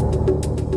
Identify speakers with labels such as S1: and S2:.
S1: う